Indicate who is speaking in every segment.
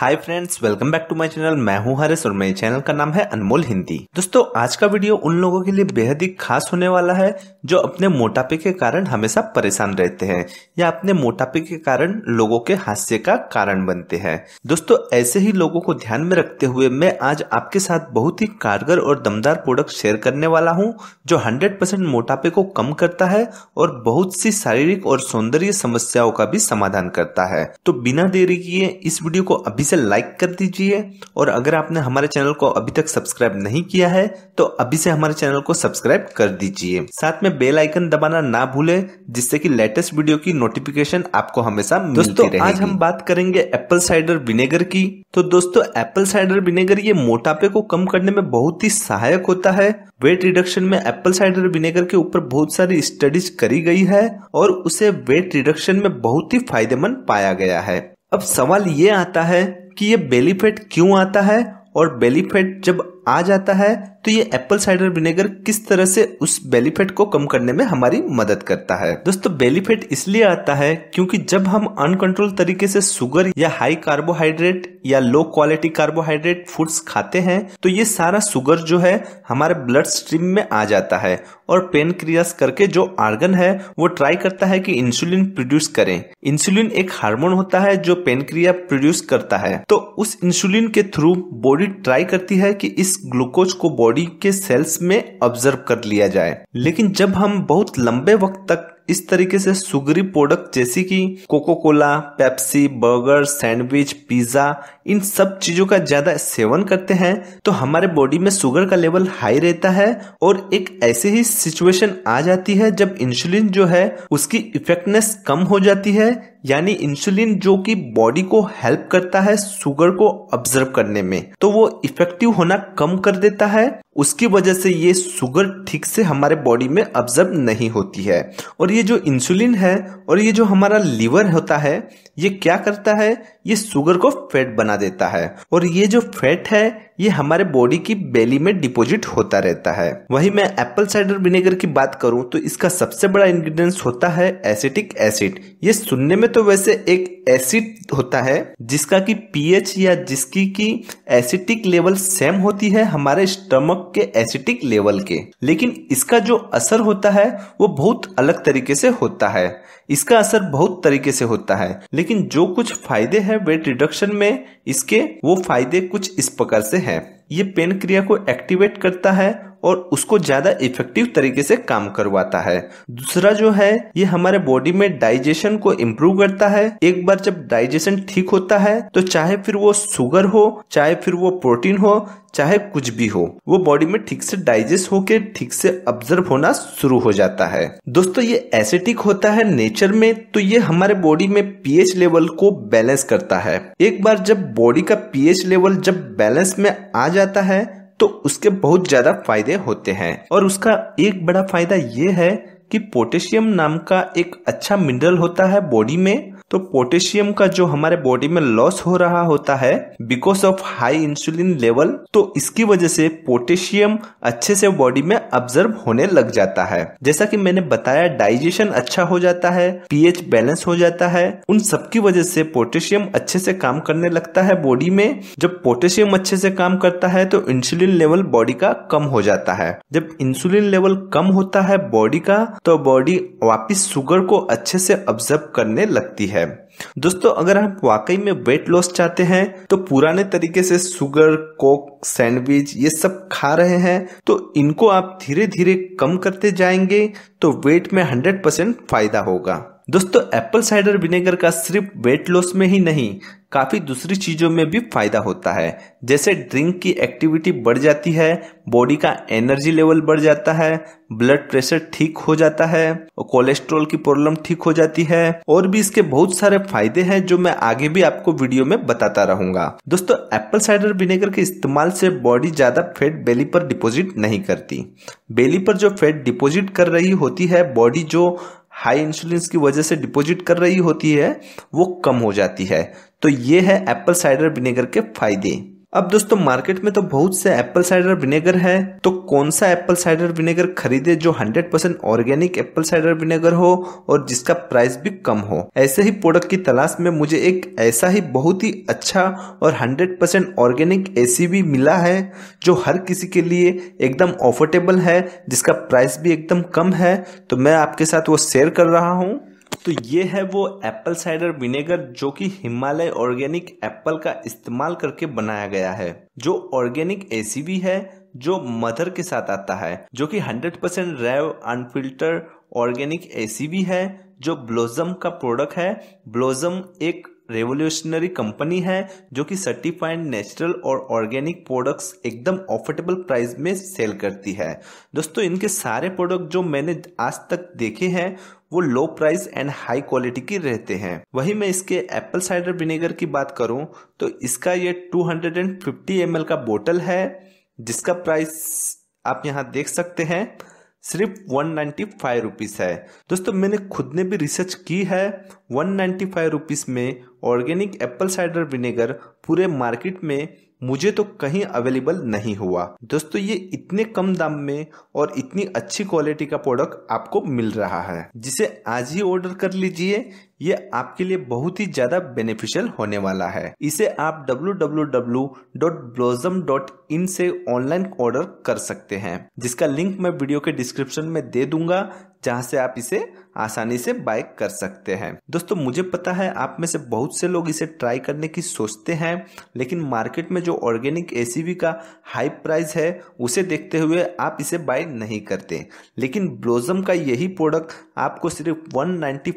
Speaker 1: Hi friends welcome back to my channel मैं हूँ हरेश और मेरे चैनल का नाम है अनमोल हिंदी। दोस्तों, आज का वीडियो उन लोगों के लिए बेहद ही खास होने वाला है जो अपने मोटापे के कारण हमेशा परेशान रहते हैं या अपने मोटापे के कारण लोगों के हास्य का कारण बनते हैं। दोस्तों, ऐसे ही लोगों को ध्यान में रखते हुए मैं आज आपके साथ बहुत ही कारगर और दमदार प्रोडक्ट शेयर करने वाला हूँ, जो हंड्रेड मोटापे को कम करता है और बहुत सी शारीरिक और सौंदर्य समस्याओं का भी समाधान करता है। तो बिना देरी किए इस वीडियो को अभी से लाइक कर दीजिए और अगर आपने हमारे चैनल को अभी तक सब्सक्राइब नहीं किया है तो अभी से हमारे चैनल को सब्सक्राइब कर दीजिए। साथ में बेल आइकन दबाना ना भूले जिससे कि लेटेस्ट वीडियो की नोटिफिकेशन आपको हमेशा दोस्तों आज हम बात करेंगे एप्पल साइडर विनेगर की। तो दोस्तों एप्पल साइडर विनेगर ये मोटापे को कम करने में बहुत ही सहायक होता है। वेट रिडक्शन में एप्पल साइडर विनेगर के ऊपर बहुत सारी स्टडीज़ करी गई है और उसे वेट रिडक्शन में बहुत ही फ़ायदेमंद पाया गया है। अब सवाल ये आता है कि ये बेली फैट क्यों आता है और बेली फैट जब आ जाता है तो ये एप्पल साइडर विनेगर किस तरह से उस बेली फैट को कम करने में हमारी मदद करता है? दोस्तों बेली फैट इसलिए आता है क्योंकि जब हम अनकंट्रोल तरीके से शुगर या हाई कार्बोहाइड्रेट या लो क्वालिटी कार्बोहाइड्रेट फूड्स खाते हैं तो ये सारा शुगर जो है हमारे ब्लड स्ट्रीम में आ जाता है और पेन क्रियास करके जो आर्गन है, वो ट्राई करता है कि इंसुलिन प्रोड्यूस करें। इंसुलिन एक हार्मोन होता है जो पेन क्रिया प्रोड्यूस करता है। तो उस इंसुलिन के थ्रू बॉडी ट्राई करती है कि इस ग्लूकोज को बॉडी के सेल्स में ऑब्ज़र्व कर लिया जाए। लेकिन जब हम बहुत लंबे वक्त तक इस तरीके से सुगरी प्रोडक्ट जैसे कि Coca Cola Pepsi, burger, sandwich, pizza, इन सब चीज़ों का ज़्यादा सेवन करते हैं तो हमारे बॉडी में शुगर का लेवल हाई रहता है और एक ऐसे ही सिचुएशन आ जाती है जब इंसुलिन जो है उसकी इफेक्टनेस कम हो जाती है यानी इंसुलिन जो कि बॉडी को हेल्प करता है शुगर को ऑब्ज़र्व करने में तो वो इफ़ेक्टिव होना कम कर देता है। उसकी वजह से ये शुगर ठीक से हमारे बॉडी में ऑब्ज़र्व नहीं होती है। और ये जो इंसुलिन है और ये जो हमारा लीवर होता है, ये क्या करता है? ये शुगर को फैट बना देता है। और ये जो फैट है, ये हमारे बॉडी की बेली में डिपॉजिट होता रहता है। वही मैं एप्पल साइडर विनेगर की बात करूँ तो इसका सबसे बड़ा इंग्रेडिएंट्स होता है एसिटिक एसिड ये सुनने में तो वैसे एक एसिड होता है, जिसका की पीएच या जिसकी की एसिटिक लेवल सेम होती है हमारे स्टमक के एसिटिक लेवल के। लेकिन इसका जो असर होता है, वो बहुत अलग तरीके से होता है। इसका असर बहुत तरीके से होता है। लेकिन जो कुछ फ़ायदे हैं वेट रिडक्शन में, इसके वो फ़ायदे कुछ इस प्रकार से हैं। ये पेन क्रिया को एक्टिवेट करता है और उसको ज़्यादा इफ़ेक्टिव तरीके से काम करवाता है। दूसरा जो है, ये हमारे बॉडी में डाइजेशन को इम्प्रूव करता है। एक बार जब डाइजेशन ठीक होता है तो चाहे फिर वो शुगर हो, चाहे फिर वो प्रोटीन हो, चाहे कुछ भी हो, वो बॉडी में ठीक से डाइजेस्ट होके ठीक से ऑब्ज़र्व होना शुरू हो जाता है। दोस्तों, ये एसिटिक होता है नेचर में तो ये हमारे बॉडी में पीएच लेवल को बैलेंस करता है। एक बार जब बॉडी का पीएच लेवल जब बैलेंस में आ जाता है तो उसके बहुत ज़्यादा फ़ायदे होते हैं। और उसका एक बड़ा फ़ायदा ये है कि पोटेशियम नाम का एक अच्छा मिनरल होता है बॉडी में। तो पोटेशियम का जो हमारे बॉडी में लॉस हो रहा होता है because of high insulin level तो इसकी वजह से पोटेशियम अच्छे से बॉडी में ऑब्ज़र्व होने लग जाता है। जैसा कि मैंने बताया डाइजेशन अच्छा हो जाता है पीएच बैलेंस हो जाता है, उन सबकी वजह से पोटेशियम अच्छे से काम करने लगता है बॉडी में। जब पोटेशियम अच्छे से काम करता है तो इंसुलिन लेवल बॉडी का कम हो जाता है। जब इंसुलिन लेवल कम होता है बॉडी का तो बॉडी वापिस शुगर को अच्छे से ऑब्ज़र्व करने लगती है। दोस्तों, अगर आप वाकई में वेट लॉस चाहते हैं तो पुराने तरीके से शुगर कोक सैंडविच ये सब खा रहे हैं तो इनको आप धीरे धीरे कम करते जाएँगे तो वेट में हंड्रेड परसेंट फ़ायदा होगा। दोस्तों एप्पल साइडर विनेगर का सिर्फ़ वेट लॉस में ही नहीं, काफ़ी दूसरी चीज़ों में भी फ़ायदा होता है। जैसे ड्रिंक की एक्टिविटी बढ़ जाती है बॉडी का एनर्जी लेवल बढ़ जाता है ब्लड प्रेशर ठीक हो जाता है, और कोलेस्ट्रॉल की प्रॉब्लम ठीक हो जाती है। और भी इसके बहुत सारे फ़ायदे हैं जो मैं आगे भी आपको वीडियो में बताता रहूँगा। दोस्तों एप्पल साइडर विनेगर के इस्तेमाल से बॉडी ज़्यादा फैट बेली पर डिपोजिट नहीं करती। बेली पर जो फैट डिपोजिट कर रही होती है बॉडी जो हाई इंसुलिन की वजह से डिपॉजिट कर रही होती है, वो कम हो जाती है। तो ये है एप्पल साइडर विनेगर के फ़ायदे। अब दोस्तों मार्केट में तो बहुत से एप्पल साइडर विनेगर है। तो कौन सा एप्पल साइडर विनेगर खरीदे जो 100% ऑर्गेनिक एप्पल साइडर विनेगर हो और जिसका प्राइस भी कम हो? ऐसे ही प्रोडक्ट की तलाश में मुझे एक ऐसा ही बहुत ही अच्छा और 100% ऑर्गेनिक एसी मिला है, जो हर किसी के लिए एकदम ऑफोर्डेबल है, जिसका प्राइस भी एकदम कम है। तो मैं आपके साथ वो शेयर कर रहा हूँ। तो ये है वो एप्पल साइडर विनेगर जो कि हिमालय ऑर्गेनिक एप्पल का इस्तेमाल करके बनाया गया है, जो ऑर्गेनिक एसीबी है, जो मदर के साथ आता है, जो कि 100% percent raw unfilter organic ACV है, जो ब्लोजम का प्रोडक्ट है। ब्लोजम एक रेवोल्यूशनरी कंपनी है, जो कि सर्टिफाइड नेचुरल और ऑर्गेनिक प्रोडक्ट्स एकदम ऑफर्टेबल प्राइस में सेल करती है। दोस्तों, इनके सारे प्रोडक्ट जो मैंने आज तक देखे हैं, वो low price and high quality की रहते हैं। वही मैं इसके एप्पल साइडर विनेगर की बात करूँ तो इसका ये 250 ml का बोतल है, जिसका प्राइस आप यहाँ देख सकते हैं। सिर्फ़ वन नाइन्टी फाइव रुपीज़ है। दोस्तों, मैंने खुद ने भी रिसर्च की है। वन नाइन्टी फाइव रुपीज़ में ऑर्गेनिक एप्पल साइडर विनेगर पूरे मार्केट में मुझे तो कहीं अवेलेबल नहीं हुआ। दोस्तों, ये इतने कम दाम में और इतनी अच्छी क्वालिटी का प्रोडक्ट आपको मिल रहा है। जिसे आज ही ऑर्डर कर लीजिए। ये आपके लिए बहुत ही ज़्यादा बेनिफिशियल होने वाला है। इसे आप www.blossom.in से ऑनलाइन ऑर्डर कर सकते हैं, जिसका लिंक मैं वीडियो के डिस्क्रिप्शन में दे दूँगा। जहाँ से आप इसे आसानी से बाय कर सकते हैं। दोस्तों, मुझे पता है आप में से बहुत से लोग इसे ट्राई करने की सोचते हैं, लेकिन मार्केट में जो ऑर्गेनिक एसीवी का हाई प्राइस है, उसे देखते हुए आप इसे बाय नहीं करते। लेकिन ब्लोजम का यही प्रोडक्ट आपको सिर्फ़ वन नाइन्टी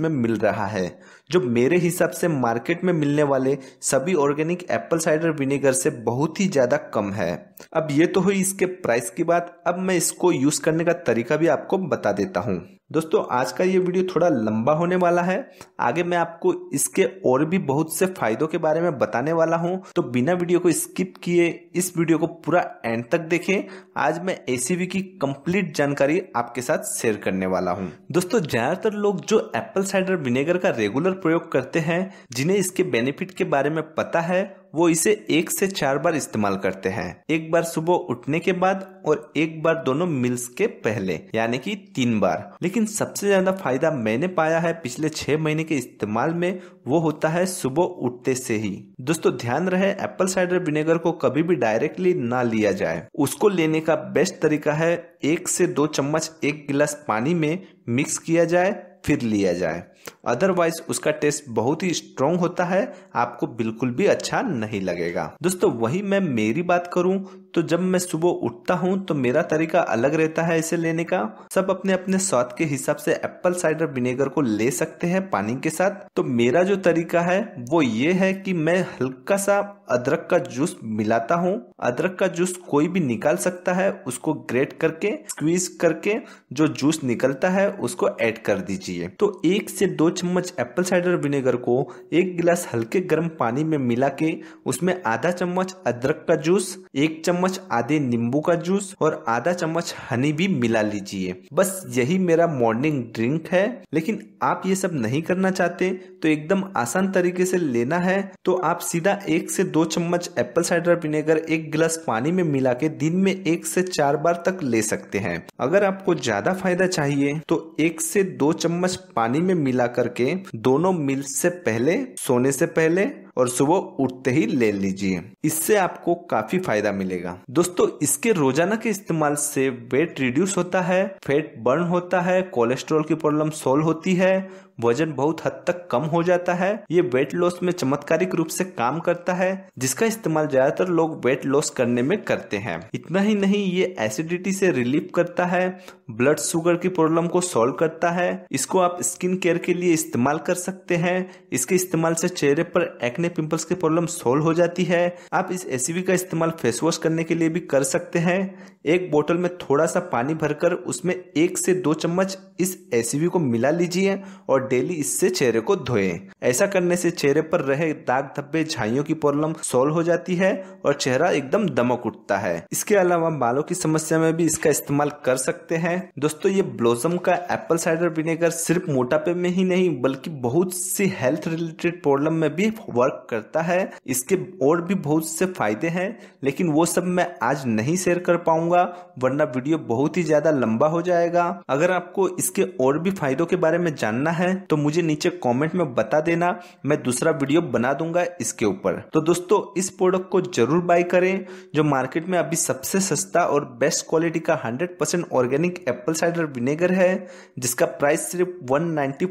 Speaker 1: में मिल रहा है, जो मेरे हिसाब से मार्केट में मिलने वाले सभी ऑर्गेनिक एप्पल साइडर विनेगर से बहुत ही ज़्यादा कम है। अब ये तो हुई इसके प्राइस की बात। अब मैं इसको यूज़ करने का तरीका भी आपको बता देता हूँ। दोस्तों, आज का ये वीडियो थोड़ा लंबा होने वाला है। आगे मैं आपको इसके और भी बहुत से फायदों के बारे में बताने वाला हूँ। तो बिना वीडियो को स्किप किए, इस वीडियो को पूरा एंड तक देखें। आज मैं एसीवी की कंप्लीट जानकारी आपके साथ शेयर करने वाला हूँ। दोस्तों, ज़्यादातर लोग जो एप्पल साइडर विनेगर का रेगुलर प्रयोग करते हैं, जिन्हें इसके बेनिफिट के बारे में पता है वो इसे एक से चार बार इस्तेमाल करते हैं। एक बार सुबह उठने के बाद और एक बार दोनों मिल्स के पहले, यानी कि तीन बार। लेकिन सबसे ज़्यादा फ़ायदा मैंने पाया है पिछले छह महीने के इस्तेमाल में, वो होता है सुबह उठते से ही। दोस्तों, ध्यान रहे, एप्पल साइडर विनेगर को कभी भी डायरेक्टली ना लिया जाए। उसको लेने का बेस्ट तरीका है, एक से दो चम्मच एक गिलास पानी में मिक्स किया जाए फिर लिया जाए। अदरवाइज़ उसका टेस्ट बहुत ही स्ट्रॉन्ग होता है, आपको बिल्कुल भी अच्छा नहीं लगेगा। दोस्तों, वही मैं मेरी बात करूँ तो जब मैं सुबह उठता हूँ तो मेरा तरीका अलग रहता है इसे लेने का। सब अपने अपने स्वाद के हिसाब से एप्पल साइडर विनेगर को ले सकते हैं पानी के साथ। तो मेरा जो तरीका है, वो ये है कि मैं हल्का सा अदरक का जूस मिलाता हूँ। अदरक का जूस कोई भी निकाल सकता है, उसको ग्रेट करके स्क्वीज करके, जो जूस निकलता है, उसको ऐड कर दीजिए। तो एक से दो चम्मच एप्पल साइडर विनेगर को एक गिलास हल्के गर्म पानी में मिला के, उसमें आधा चम्मच अदरक का जूस, एक चम्मच आधे नींबू का जूस और आधा चम्मच हनी भी मिला लीजिए। बस यही मेरा मॉर्निंग ड्रिंक है। लेकिन आप ये सब नहीं करना चाहते तो एकदम आसान तरीके से लेना है। तो आप सीधा एक से दो चम्मच एप्पल साइडर विनेगर एक गिलास पानी में मिला के दिन में एक से चार बार तक ले सकते हैं। अगर आपको ज़्यादा फ़ायदा चाहिए तो एक से दो चम्मच पानी में मिला करके दोनों मिल से पहले, सोने से पहले और सुबह उठते ही ले लीजिए। इससे आपको काफ़ी फ़ायदा मिलेगा। दोस्तों, इसके रोज़ाना के इस्तेमाल से वेट रिड्यूस होता है, फैट बर्न होता है, कोलेस्ट्रॉल की प्रॉब्लम सोल्व होती है वज़न बहुत हद तक कम हो जाता है। ये वेट लॉस में चमत्कारिक रूप से काम करता है, जिसका इस्तेमाल ज़्यादातर लोग वेट लॉस करने में करते हैं। इतना ही नहीं, ये एसिडिटी से रिलीफ करता है ब्लड शुगर की प्रॉब्लम को सॉल्व करता है। इसको आप स्किन केयर के लिए इस्तेमाल कर सकते हैं। इसके इस्तेमाल से चेहरे पर एक्ने पिंपल्स की प्रॉब्लम सोल्व हो जाती है। आप इस एसीवी का इस्तेमाल फेस वॉश करने के लिए भी कर सकते हैं। एक बोतल में थोड़ा सा पानी भरकर उसमें एक से दो चम्मच इस एसीवी को मिला लीजिए और डेली इससे चेहरे को धोए। ऐसा करने से चेहरे पर रहे दाग धब्बे झाइयों की प्रॉब्लम सोल्व हो जाती है और चेहरा एकदम दमक उठता है। इसके अलावा बालों की समस्या में भी इसका इस्तेमाल कर सकते हैं। दोस्तों, ये ब्लोजम का एप्पल साइडर विनेगर सिर्फ़ मोटापे में ही नहीं, बल्कि बहुत सी हेल्थ रिलेटेड प्रॉब्लम में भी वर्क करता है। इसके और भी बहुत से फ़ायदे हैं, लेकिन वो सब मैं आज नहीं शेयर कर पाऊँगा, वरना वीडियो बहुत ही ज़्यादा लंबा हो जाएगा। अगर आपको इसके और भी फायदों के बारे में जानना है तो मुझे नीचे कमेंट में बता देना, मैं दूसरा वीडियो बना दूँगा इसके ऊपर। तो दोस्तों, इस प्रोडक्ट को ज़रूर बाय करें, जो मार्केट में अभी सबसे सस्ता और बेस्ट क्वालिटी का 100% ऑर्गेनिक एप्पल साइडर विनेगर है, जिसका प्राइस सिर्फ़ वन नाइन्टी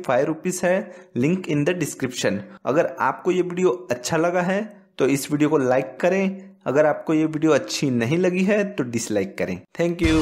Speaker 1: है। लिंक इन द डिस्क्रिप्शन अगर आपको ये वीडियो अच्छा लगा है तो इस वीडियो को लाइक करें। अगर आपको ये वीडियो अच्छी नहीं लगी है तो डिसलाइक करें। Thank you